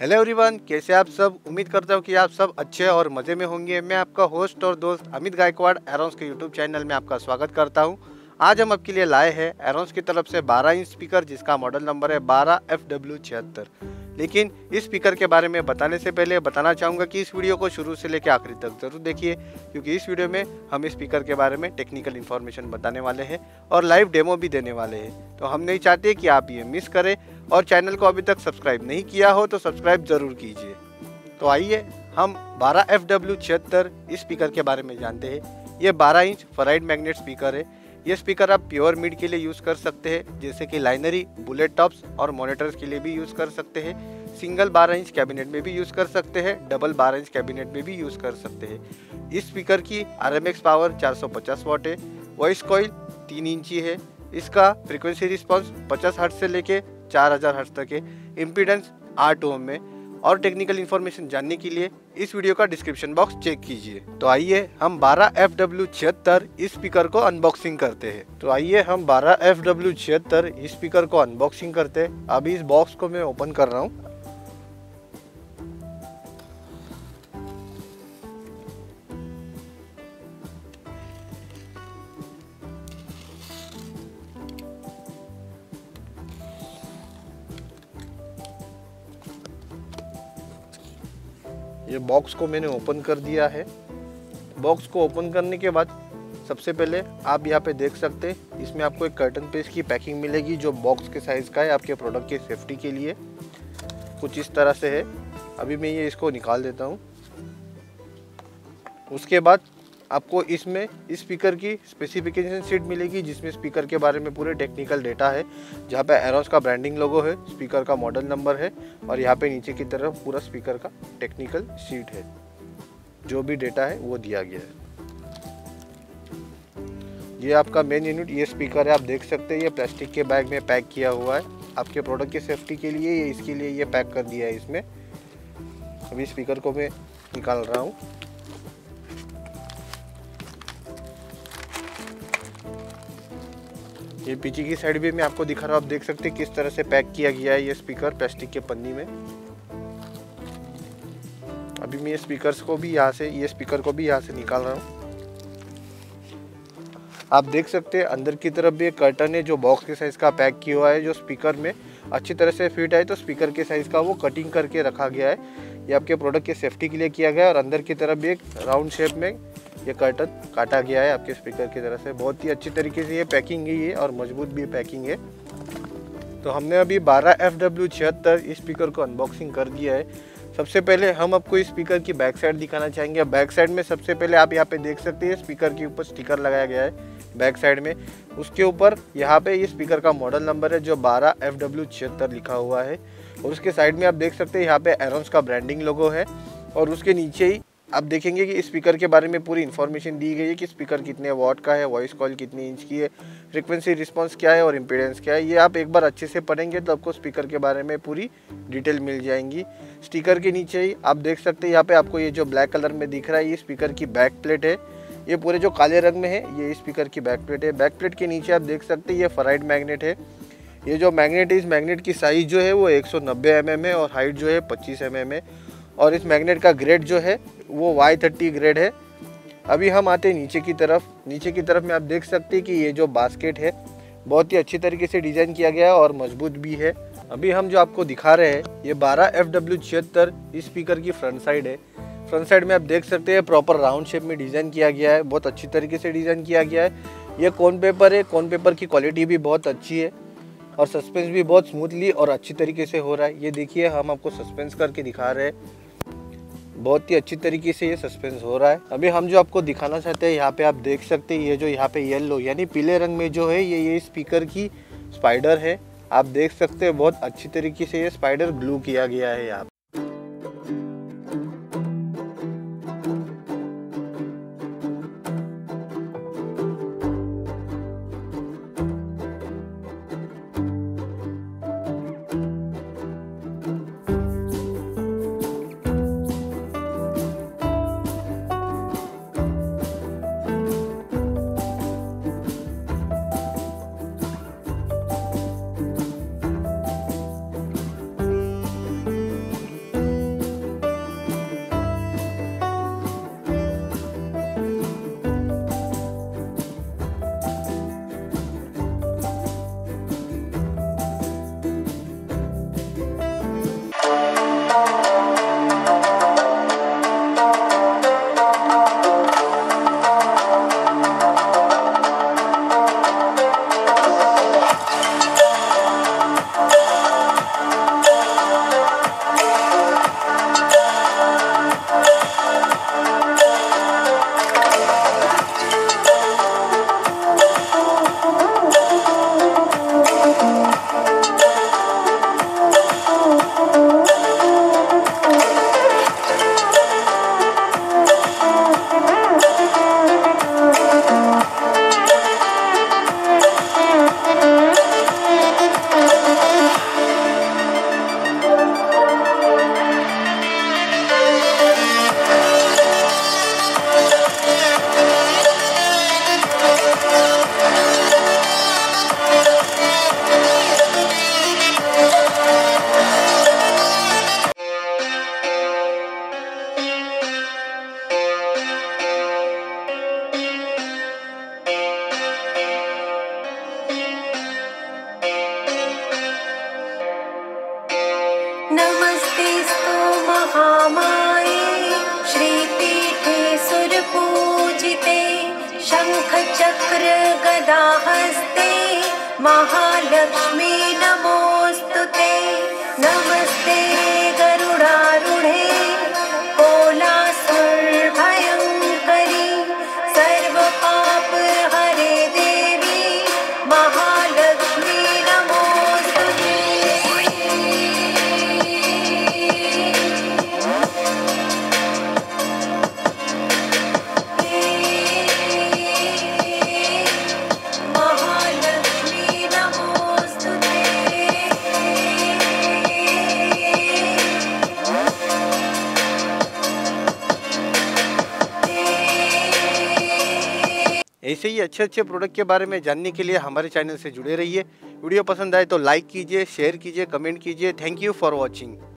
Hello everyone कैसे आप सब? उम्मीद करता हूँ कि आप सब अच्छे और मज़े में होंगे। मैं आपका होस्ट और दोस्त अमित गायकवाड़ एरोन्स के यूट्यूब चैनल में आपका स्वागत करता हूँ। आज हम आपके लिए लाए हैं एरोन्स की तरफ़ से 12 इंच स्पीकर जिसका मॉडल नंबर है बारह एफ़ डब्ल्यू छिहत्तर। लेकिन इस स्पीकर के बारे में बताने से पहले बताना चाहूँगा कि इस वीडियो को शुरू से लेकर आखिरी तक ज़रूर देखिए, क्योंकि इस वीडियो में हम इस स्पीकर के बारे में टेक्निकल इन्फॉर्मेशन बताने वाले हैं और लाइव डेमो भी देने वाले हैं। तो हम नहीं चाहते कि आप ये मिस करें और चैनल को अभी तक सब्सक्राइब नहीं किया हो तो सब्सक्राइब ज़रूर कीजिए। तो आइए हम बारह एफ़ डब्ल्यू छिहत्तर इस स्पीकर के बारे में जानते हैं। ये बारह इंच फराइड मैग्नेट स्पीकर है। ये स्पीकर आप प्योर मिड के लिए यूज़ कर सकते हैं, जैसे कि लाइनरी बुलेट टॉप्स और मोनिटर्स के लिए भी यूज़ कर सकते हैं। सिंगल 12 इंच कैबिनेट में भी यूज़ कर सकते हैं डबल 12 इंच कैबिनेट में भी यूज़ कर सकते हैं। इस स्पीकर की आरएमएक्स पावर 450 वॉट है वॉइस कॉइल तीन इंची है इसका फ्रिक्वेंसी रिस्पॉन्स 50 हर्ट से लेके 4000 हर्ट तक है। इम्पीडेंस आठ ओम में और टेक्निकल इन्फॉर्मेशन जानने के लिए इस वीडियो का डिस्क्रिप्शन बॉक्स चेक कीजिए। तो आइए हम 12 एफ़ डब्ल्यू छिहत्तर स्पीकर को अनबॉक्सिंग करते हैं। तो आइए हम 12 एफ़ डब्ल्यू छिहत्तर स्पीकर को अनबॉक्सिंग करते हैं। अभी इस बॉक्स को मैं ओपन कर रहा हूँ। ये बॉक्स को मैंने ओपन कर दिया है। बॉक्स को ओपन करने के बाद सबसे पहले आप यहाँ पे देख सकते हैं, इसमें आपको एक कर्टन पेस्ट की पैकिंग मिलेगी जो बॉक्स के साइज़ का है, आपके प्रोडक्ट के सेफ्टी के लिए। कुछ इस तरह से है। अभी मैं ये इसको निकाल देता हूँ। उसके बाद आपको इसमें इस स्पीकर की स्पेसिफिकेशन सीट मिलेगी, जिसमें स्पीकर के बारे में पूरे टेक्निकल डेटा है। जहाँ पे एरोस का ब्रांडिंग लोगो है स्पीकर का मॉडल नंबर है, और यहाँ पे नीचे की तरफ़ पूरा स्पीकर का टेक्निकल सीट है। जो भी डेटा है, वो दिया गया है। ये आपका मेन यूनिट ये स्पीकर है। आप देख सकते हैं, ये प्लास्टिक के बैग में पैक किया हुआ है। आपके प्रोडक्ट की सेफ्टी के लिए, ये इसके लिए ये पैक कर दिया है इसमें। अभी स्पीकर को मैं निकाल रहा हूँ। ये पीछे की साइड भी मैं आपको दिखा रहा हूँ। आप देख सकते हैं किस तरह से पैक किया गया है ये स्पीकर प्लास्टिक के पन्नी में। अभी मैं ये स्पीकर्स को भी यहाँ से, ये स्पीकर को भी यहाँ से निकाल रहा हूँ। आप देख सकते हैं अंदर की तरफ़ भी एक कर्टन है जो बॉक्स के साइज़ का पैक किया हुआ है, जो स्पीकर में अच्छी तरह से फिट है। तो स्पीकर के साइज़ का वो कटिंग करके रखा गया है। ये आपके प्रोडक्ट के सेफ्टी के लिए किया गया है और अंदर की तरफ़ भी एक राउंड शेप में ये कर्टन काटा गया है आपके स्पीकर की तरफ़ से। बहुत ही अच्छी तरीके से ये पैकिंग ही है और मज़बूत भी पैकिंग है। तो हमने अभी बारह एफ़ डब्ल्यू छिहत्तर इस स्पीकर को अनबॉक्सिंग कर दिया है। सबसे पहले हम आपको इस स्पीकर की बैक साइड दिखाना चाहेंगे। बैक साइड में सबसे पहले आप यहाँ पे देख सकते हैं स्पीकर के ऊपर स्टिकर लगाया गया है बैक साइड में। उसके ऊपर यहाँ पे ये स्पीकर का मॉडल नंबर है, जो बारह एफ़ डब्ल्यू छिहत्तर लिखा हुआ है। और उसके साइड में आप देख सकते हैं, यहाँ पे एरोन्स का ब्रांडिंग लोगो है। और उसके नीचे ही आप देखेंगे कि स्पीकर के बारे में पूरी इन्फॉर्मेशन दी गई है कि स्पीकर कितने वॉट का है वॉइस कॉल कितनी इंच की है फ्रिक्वेंसी रिस्पांस क्या है और इम्पीडेंस क्या है, ये आप एक बार अच्छे से पढ़ेंगे तो आपको स्पीकर के बारे में पूरी डिटेल मिल जाएँगी। स्टीकर के नीचे ही आप देख सकते हैं, यहाँ पे आपको ये जो ब्लैक कलर में दिख रहा है, ये स्पीकर की बैक प्लेट है। ये पूरे जो काले रंग में है, ये स्पीकर की बैक प्लेट है। बैक प्लेट के नीचे आप देख सकते हैं, ये फराइड मैग्नेट है। ये जो मैग्नेट है, इस मैग्नेट की साइज़ जो है वो 190 सौ mm है और हाइट जो है 25 एम mm है। और इस मैग्नेट का ग्रेड जो है वो वाई थर्टी ग्रेड है। अभी हम आते हैं नीचे की तरफ़। नीचे की तरफ़ में आप देख सकते हैं कि ये जो बास्केट है, बहुत ही अच्छी तरीके से डिज़ाइन किया गया है और मज़बूत भी है। अभी हम जो आपको दिखा रहे हैं, ये 12 एफ़ डब्ल्यू छिहत्तर स्पीकर की फ्रंट साइड है। फ्रंट साइड में आप देख सकते हैं प्रॉपर राउंड शेप में डिज़ाइन किया गया है, बहुत अच्छी तरीके से डिज़ाइन किया गया है। ये कौन पेपर है कौन पेपर की क्वालिटी भी बहुत अच्छी है और सस्पेंस भी बहुत स्मूथली और अच्छी तरीके से हो रहा है। ये देखिए, हम आपको सस्पेंस करके दिखा रहे हैं। बहुत ही अच्छी तरीके से ये सस्पेंस हो रहा है। अभी हम जो आपको दिखाना चाहते हैं, यहाँ पे आप देख सकते हैं, ये जो यहाँ पे येलो यानी पीले रंग में जो है, ये ये स्पीकर की स्पाइडर है। आप देख सकते हैं, बहुत अच्छी तरीके से ये स्पाइडर ग्लू किया गया है यहाँ शङ्खचक्र गदाहस्ते महालक्ष्मी ऐसे ही अच्छे अच्छे प्रोडक्ट के बारे में जानने के लिए हमारे चैनल से जुड़े रहिए। वीडियो पसंद आए तो लाइक कीजिए शेयर कीजिए कमेंट कीजिए। Thank you for watching